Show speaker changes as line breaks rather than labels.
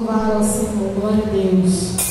Louvado ao Senhor, glória a Deus.